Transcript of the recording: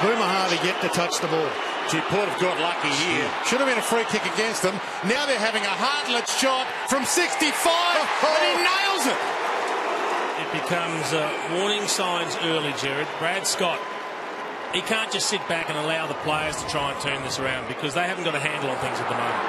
Boomer Harvey yet to touch the ball. Gee, Port have got lucky here. Should have been a free kick against them. Now they're having a Hartlett shot from 65, and he nails it. It becomes uh, warning signs early, Jared. Brad Scott, he can't just sit back and allow the players to try and turn this around because they haven't got a handle on things at the moment.